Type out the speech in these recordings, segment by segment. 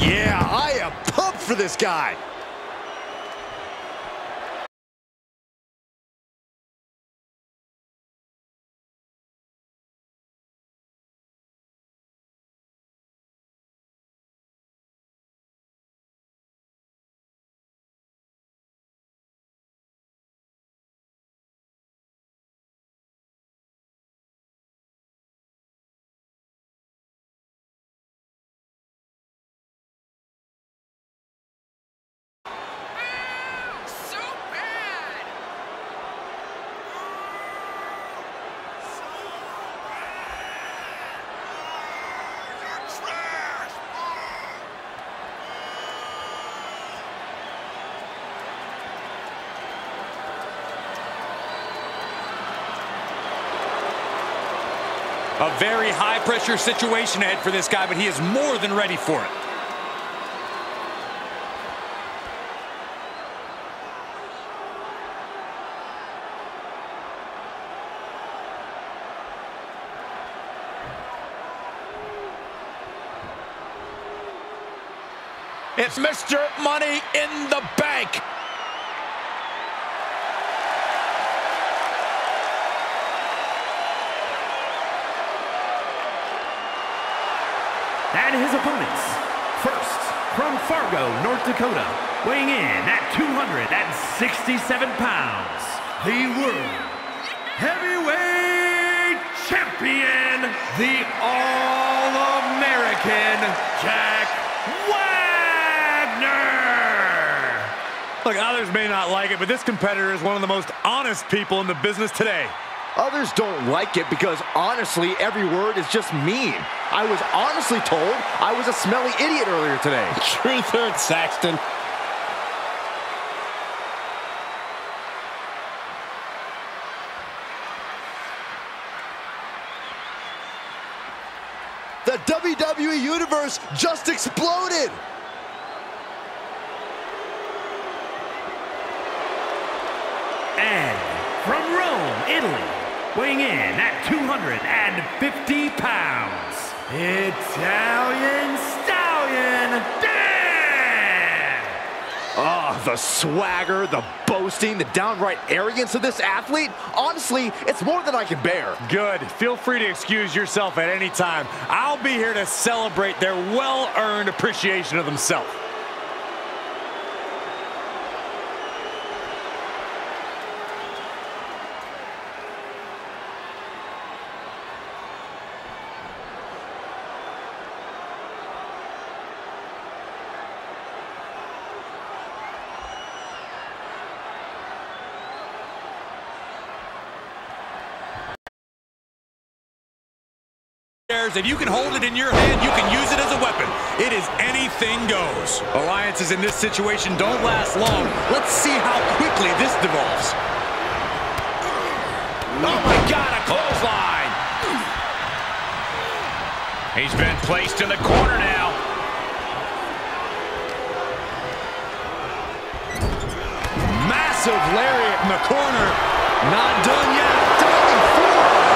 Yeah, I am pumped for this guy. A very high-pressure situation ahead for this guy, but he is more than ready for it. It's Mr. Money in the Bank. Fargo, North Dakota, weighing in at 267 pounds, the World Heavyweight Champion, the All-American Jack Swagger! Look, others may not like it, but this competitor is one of the most honest people in the business today. Others don't like it because honestly, every word is just mean. I was honestly told I was a smelly idiot earlier today. Truth hurts, Saxton. The WWE Universe just exploded. And from Rome, Italy, weighing in at 250 pounds, Italian Stallion Dan! Oh, the swagger, the boasting, the downright arrogance of this athlete. Honestly, it's more than I can bear. Good. Feel free to excuse yourself at any time. I'll be here to celebrate their well-earned appreciation of themselves. If you can hold it in your hand, you can use it as a weapon. It is anything goes. Alliances in this situation don't last long. Let's see how quickly this devolves. Oh my God, a clothesline. He's been placed in the corner now. Massive lariat in the corner. Not done yet. Diving forward.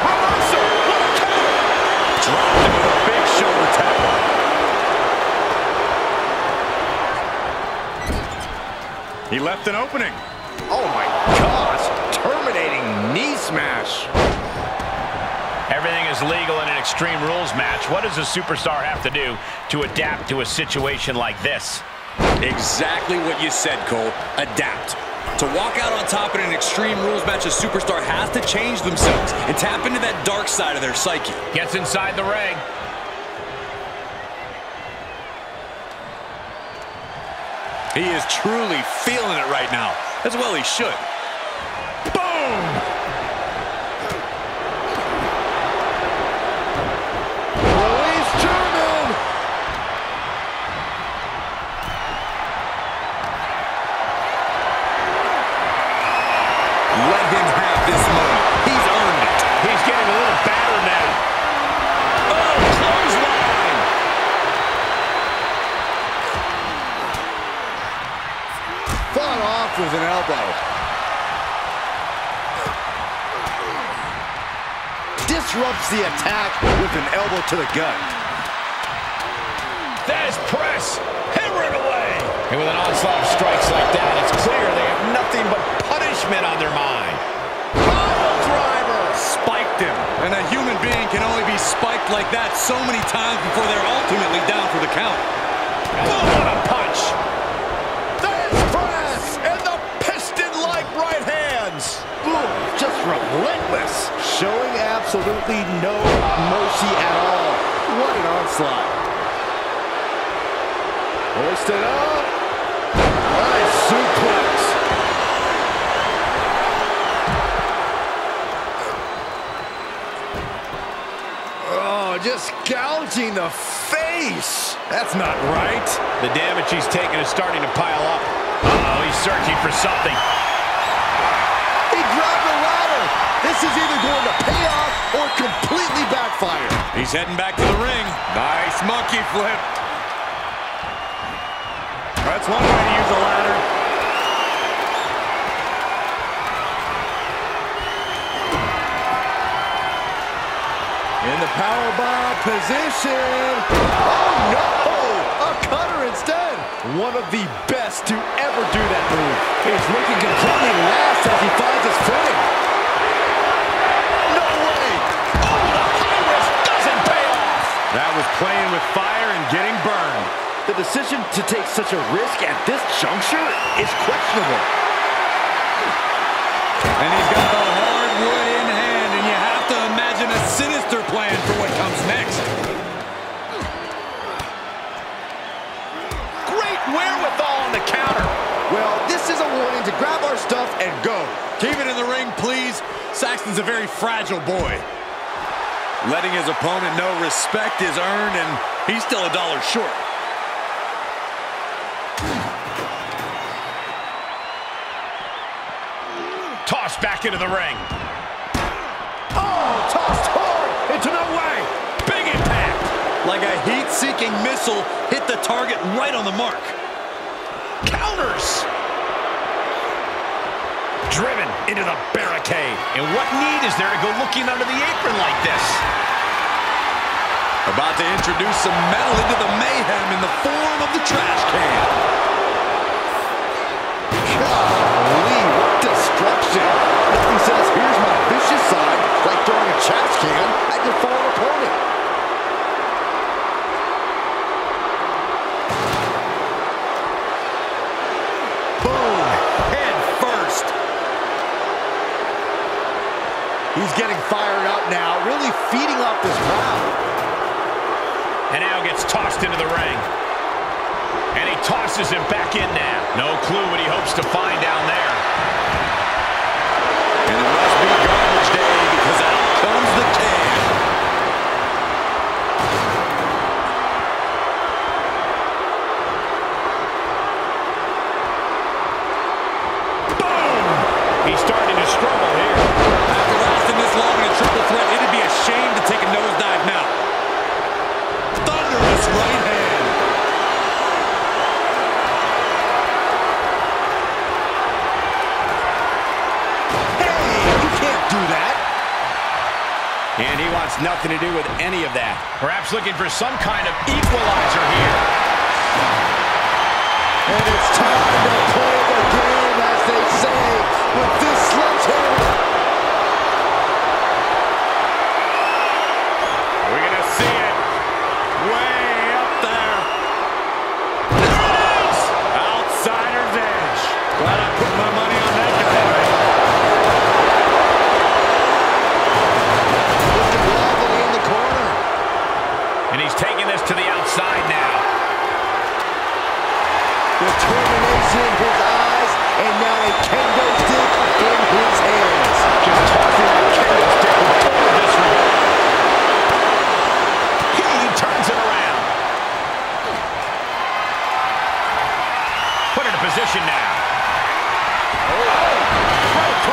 Reversal. What a counter. Dropped him with a big shoulder tackle. He left an opening. Oh my gosh, terminating knee smash. Everything is legal in an Extreme Rules match. What does a superstar have to do to adapt to a situation like this? Exactly what you said, Cole. Adapt. To walk out on top in an Extreme Rules match, a superstar has to change themselves and tap into that dark side of their psyche. Gets inside the ring. He is truly feeling it right now. As well he should. with an elbow. Disrupts the attack with an elbow to the gut. That is press. Hammering away. And with an onslaught of strikes like that, it's clear they have nothing but punishment on their mind. Power driver. Spiked him. And a human being can only be spiked like that so many times before they're ultimately down for the count. Boom! Relentless. Showing absolutely no mercy at all. What an onslaught. Hoisted up. Nice suplex. Oh, just gouging the face. That's not right. The damage he's taking is starting to pile up. Uh-oh, he's searching for something. He grabbed the ladder. This is either going to pay off or completely backfire. He's heading back to the ring. Nice monkey flip. That's one way to use a ladder. In the powerbomb position. Oh, no! A cutter instead. One of the best to ever do that move. He's looking completely lost as he finds his footing. Playing with fire and getting burned. The decision to take such a risk at this juncture is questionable. And he's got the hardwood in hand, and you have to imagine a sinister plan for what comes next. Great wherewithal on the counter. Well, this is a warning to grab our stuff and go. Keep it in the ring, please. Saxton's a very fragile boy. Letting his opponent know respect is earned, and he's still a dollar short. Tossed back into the ring. Oh, tossed hard into no way. Big impact. Like a heat-seeking missile, hit the target right on the mark. Counters. Driven into the barricade. And what need is there to go looking under the apron like this? About to introduce some metal into the mayhem in the form of the trash can. Golly, what destruction. Nothing says, here's my vicious side, like throwing a trash can at your fallen opponent. He's getting fired up now, really feeding off this crowd. And now gets tossed into the ring. And he tosses him back in now. No clue what he hopes to find down there. To do with any of that. Perhaps looking for some kind of equalizer here. And it's time to play the game, as they say, with this sledgehammer.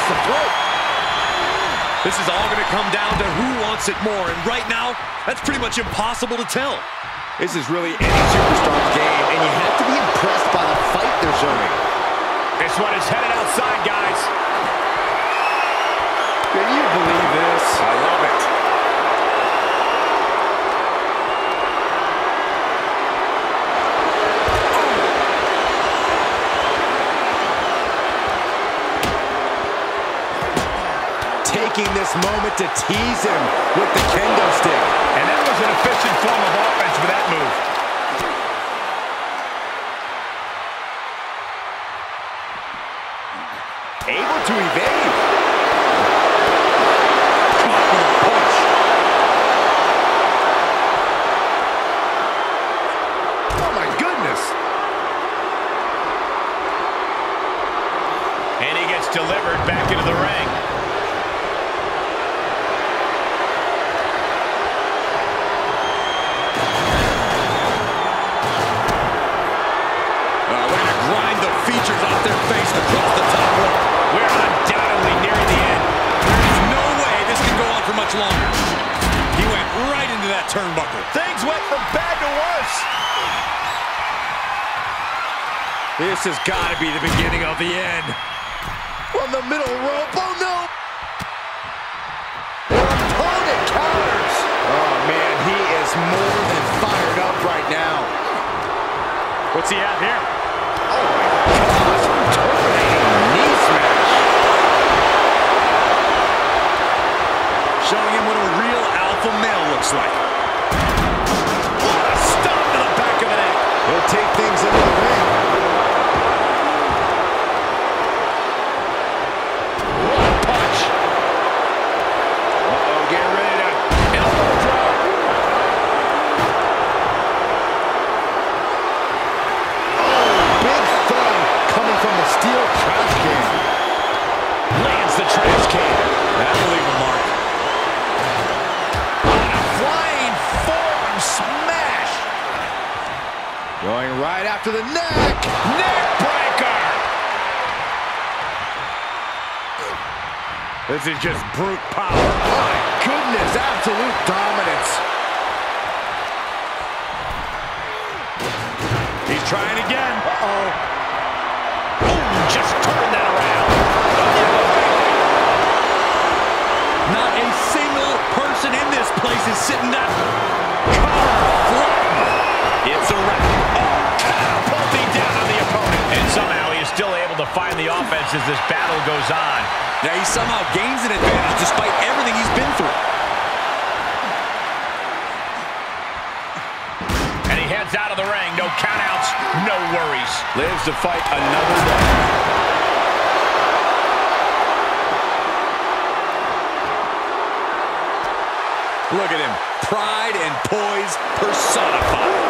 Across the. This is all going to come down to who wants it more, and right now, that's pretty much impossible to tell. This is really any superstar's game, and you have to be impressed by the fight they're showing. This one is headed outside, guys. Can you believe this? I love it. This moment to tease him with the kendo stick. And that was an efficient form of offense for that move. Able to evade. Much longer. He went right into that turnbuckle. Things went from bad to worse. This has got to be the beginning of the end. From the middle rope. Oh, no. Opponent counters. Oh, man, he is more than fired up right now. What's he at here? Oh, Terminating Going right after the neck. Neck breaker. This is just brute power. My goodness, absolute dominance. He's trying again. Uh-oh. Boom, just turn that around. Not a single person in this place is sitting. Flattened. It's a wrap. And somehow he is still able to find the offense as this battle goes on. Now he somehow gains an advantage despite everything he's been through. And he heads out of the ring. No countouts, no worries. Lives to fight another day. Look at him. Pride and poise personified.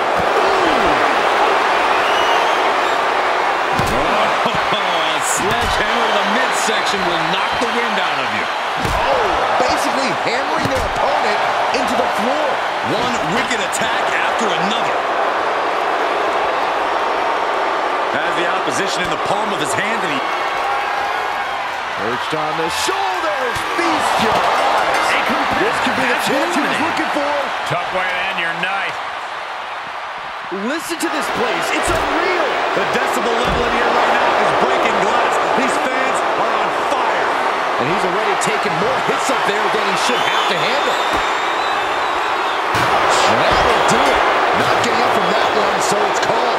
Sledgehammer to the midsection will knock the wind out of you. Oh, basically hammering their opponent into the floor. One wicked attack after another. Has the opposition in the palm of his hand, and he Perched on the shoulders. Feast your eyes. This could be the chance he was looking for. Tough way to end your night. Listen to this place. It's unreal. The decibel level taking more hits up there than he should have to handle. And that will do it. Not getting up from that one, so it's called.